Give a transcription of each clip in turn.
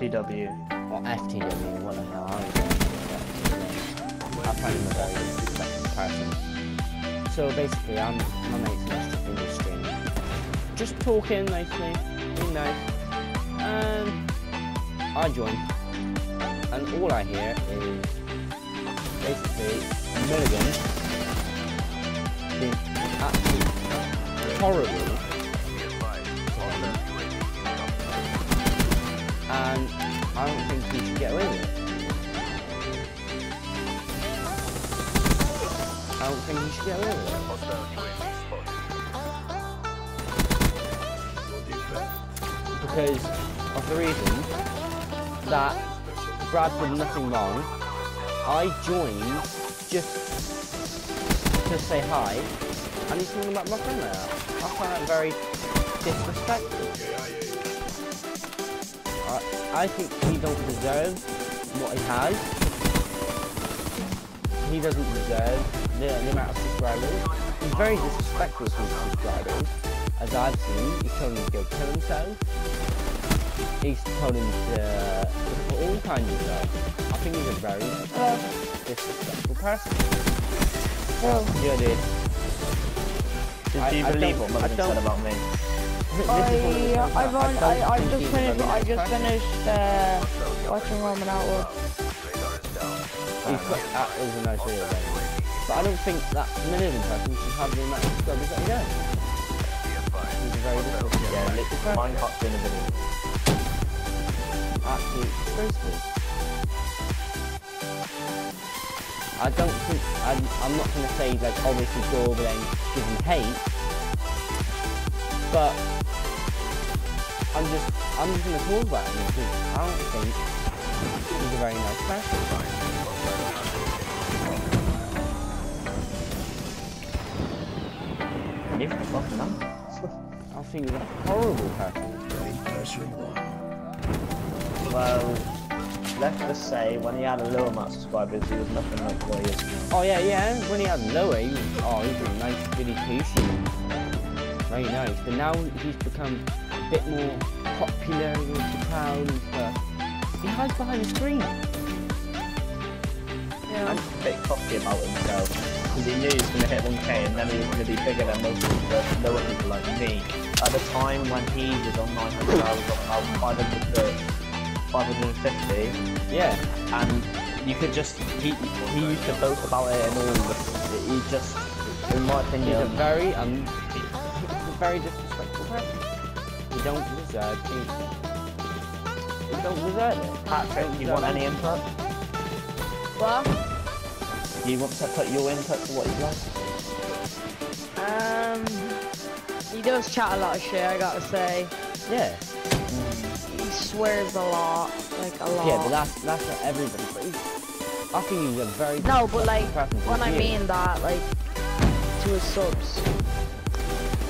FTW. Or FTW, what the hell are you? I find him a very respectful person. So basically, I'm my mate's in the stream. Just talking nicely, being nice. And I join. And all I hear is basically Mulligan being absolutely horrible I don't think he should get away with it. I don't think he should get away with it. Because of the reason that Brad did nothing wrong. I joined just to say hi, and he's talking about my friend there. I find that very disrespectful. I, I think he don't deserve what he has. He doesn't deserve the, the amount of subscribers. He's very disrespectful to his subscribers, as I've seen. He's telling him to go kill himself. He's told him to for all kinds of stuff. I think he's a very uh, disrespectful person. Well, Yeah, dude. Did I- you I believe don't- what I said about me? I, things that I've on, don't I, I just finished, I just finished, uh, watching Roman Outlaw. He put that was a nice video game. But I don't think that million person should have the amount of subscribers that he does. He's very disrespectful Yeah, literally, Minecart's doing a video. Absolutely disgraceful. I don't think, I'm, I'm not going to say like obviously go over there give him hate, but I'm just, I'm just to talk about him because I don't think he's a very nice person. Leave the fuck now. I think he's a horrible person. Well, let's just say when he had a low amount of subscribers, he was nothing like what he is now. Oh yeah, yeah. When he had lower, he was, oh, he was a nice goody two. Very nice. But now he's become bit more popular with the crowd and stuff. He hides behind the screen. I'm a bit cocky about himself. Because he knew he was going to hit 1k and then he was going to be bigger than most of the lower people like me. At the time when he was on 900, I was on about 500 550. Yeah. And you could just, he, he used to boast about it and all the, he just, in my opinion... He's a opinion, very um, he's a very disrespectful person. You don't deserve anything. You don't deserve it. Patrick, you want any input? What? Do you want to put your input to what he's like? Um, he does chat a lot of shit, I gotta say. Yeah. He swears a lot, like a lot. Yeah, but that's that's not everybody. But he's, I think he's a very No, but like, disrespectful when I you. mean that, like, to his subs.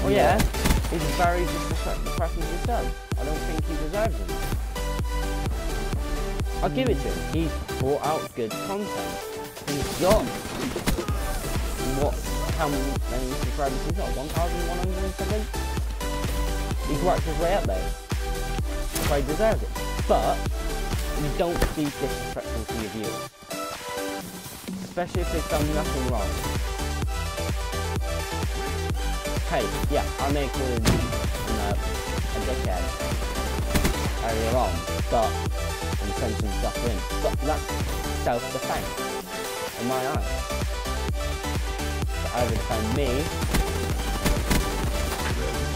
Oh yeah, he's a very disrespectful to himself. I don't think he deserves it. I'll give it to him. He's brought out good content. He's got what? How many subscribers he's got? 1,100 and something. He's worked his way up there. So he deserves it. But you don't be disrespectful to your viewers, especially if they've done nothing wrong. Hey, yeah, I call him, you know, a dickhead earlier on, but, and send some stuff in, but that's self-defense, in my eyes. To either defend me,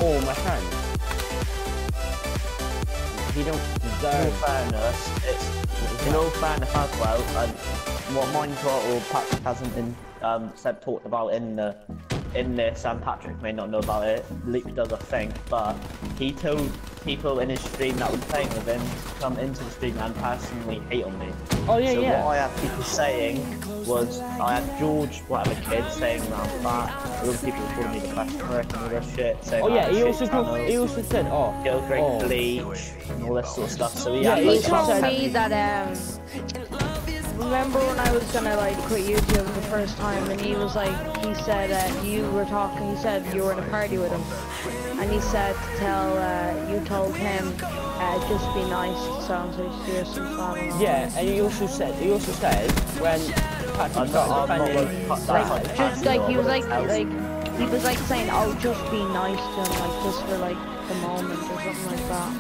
or my friends. He don't In all deserve, fairness, it's in all fairness as well. Um, what Minecart or Patrick hasn't been um, said talked about in the in this, and Patrick may not know about it. Luke does, I think, but he told people in his stream that were playing with him to come into the stream and personally hate on me. oh yeah, so yeah. what I had people saying was, I had George, whatever kid, saying that I'm fat. Other people calling me the prick and all this shit. Saying Oh yeah, he also called, he also said, oh, Girl drink oh, bleach and all this sort of stuff. So he Yeah, had he He told me that, um, remember when I was gonna like quit YouTube first time, and he was like, he said uh, you were talking. He said you were in a party with him, and he said to tell uh, you told him uh, just be nice to so and so serious and fun. and Yeah, and he also said he also said when Patrick I'm started defending, like, Just like he was like like he was like saying, oh, just be nice to him, like just for like the moment or something like that.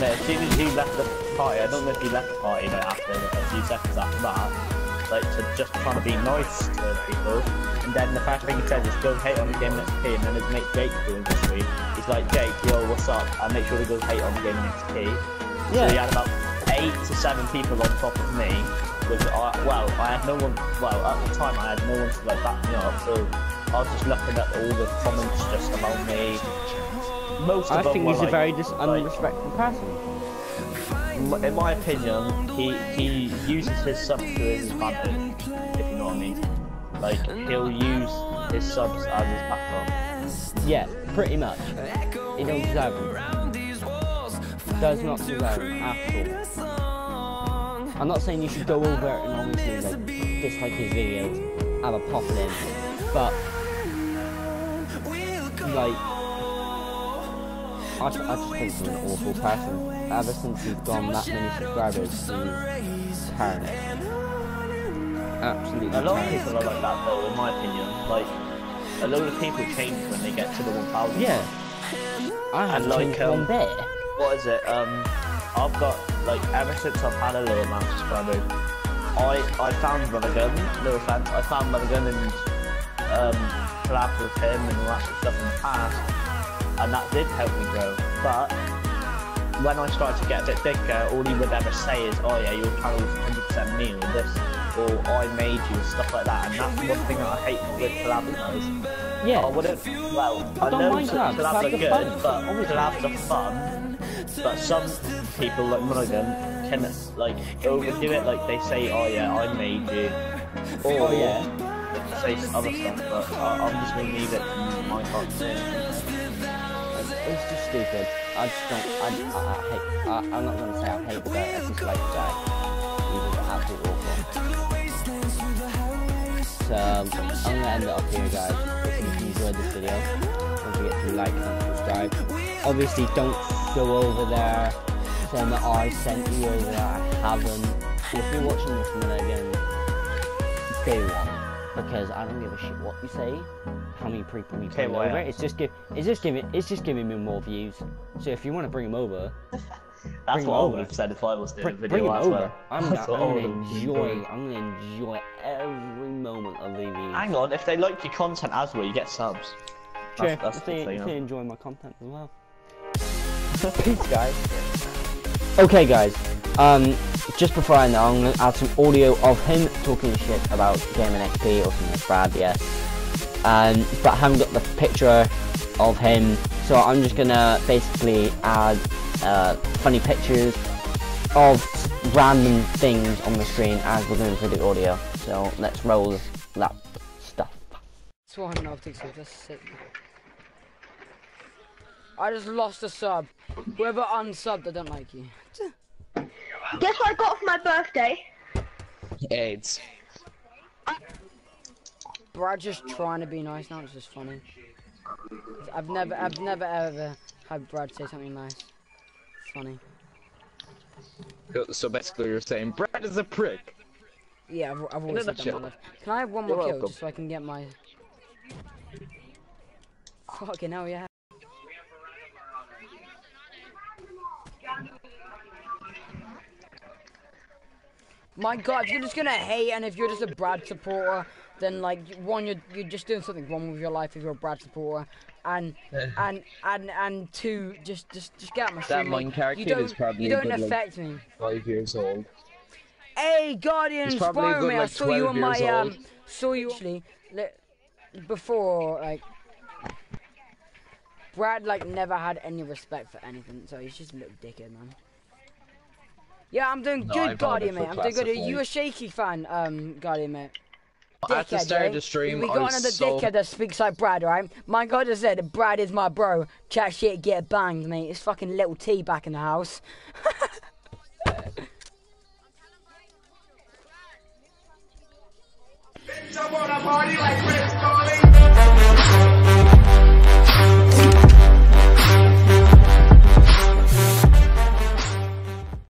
Mate, as soon as he left the party, I don't know if he left the party like after a few seconds after that, like to just trying to be nice to people. And then the first thing he said is go hate on the game next XP, and then his mate Jake doing this week. He's like, Jake, yo, what's up? And make sure he goes hate on the game XP. So Yeah. he had about eight to seven people on top of me. With I, well, I had no one. Well, at the time I had no one to like back me up, so I was just looking at all the comments just about me. Most of I them think were he's a very dis- like, unrespectful person. In my opinion, he he uses his subs to his advantage, if you know what I mean. Like he'll use his subs as his backup. Yeah, pretty much. He don't deserve them. Does not deserve them at all. I'm not saying you should go over and obviously like dislike his videos, have a pop at him, but like I, I just think he's an awful person. Ever since he's gone that many subscribers, he's turned. Absolutely A lot of people are like that though, in my opinion. Like a lot of people change when they get to the 1,000. Yeah. I haven't like, changed one um, bit. What is it? Um, I've got like ever since I've had a little amount of subscribers, I I found Mother Gun. No offense, I found Mother Gun and um collabed with him and all that sort of stuff in the past, and that did help me grow. But when I started to get a bit bigger, all he would ever say is, "Oh yeah, your channel's 100% me," or this, or "I made you," stuff like that. And that's one thing that I hate with collabs. Yeah. I wouldn't. Well, I, don't know mind collabs, collabs, are good, fun, but collabs are fun. But some people like Mulligan can like overdo it. Like they say, "Oh yeah, I made you," or Oh, yeah. say other stuff. But I, I'm just gonna leave it to my content. It's just stupid. I just don't. I, I, I hate. I, I'm not gonna say I hate the guy. I just like the guy. He was absolutely awful. So I'm gonna end it up here, guys. If you enjoyed this video, don't forget to like and subscribe. Obviously, don't go over there saying that I sent you over there. I haven't. If you're watching this one again, do because I don't give a shit what you say, how many people you bring over. It's just give, it's just giving, it's just giving me more views. So if you want to bring them over, That's Bring what I would have said if I was doing bring, a bring video them as over. well. I'm, I'm gonna enjoy. I'm gonna enjoy every moment of the views. Hang on, if they like your content as well, you get subs. True. That's, that's if the they, thing. if they enjoy my content as well. Peace, guys. Okay, guys. Um, just before I know, I'm gonna add some audio of him talking shit about gaming XP or something Brad, yes. Um, but I haven't got the picture of him, so I'm just gonna basically add uh, funny pictures of random things on the screen as we're going through the audio. So let's roll that stuff. I just lost a sub. Whoever unsubbed, I don't like you. Guess what I got for my birthday? AIDS. Brad just trying to be nice now, it's just funny. I've never, I've never ever had Brad say something nice. Funny. Uh, so basically, you're saying Brad is a prick. Yeah, I've, I've always said that in my life. Can I have one You're more kill welcome. just so I can get my... Fucking hell, yeah. My god, if you're just gonna hate and if you're just a Brad supporter, then like one, you're you're just doing something wrong with your life if you're a Brad supporter, and and and and two, just just just get out my That main character you don't, is probably you don't good, like- affect me. Five years old. Hey, Guardian, He's probably a inspire me. I saw you on my um, saw you actually li- before like. Brad like never had any respect for anything, so he's just a little dickhead, man. Yeah, I'm doing no, good, Guardian, mate. I'm doing good. Are you a shaky fan, um, Guardian, mate? Dickhead, At the start right? of eh? the stream, we got another so... dickhead that speaks like Brad, right? My God I said, Brad is my bro. Chat shit, get banged, mate. It's fucking little T back in the house. Jump on a party like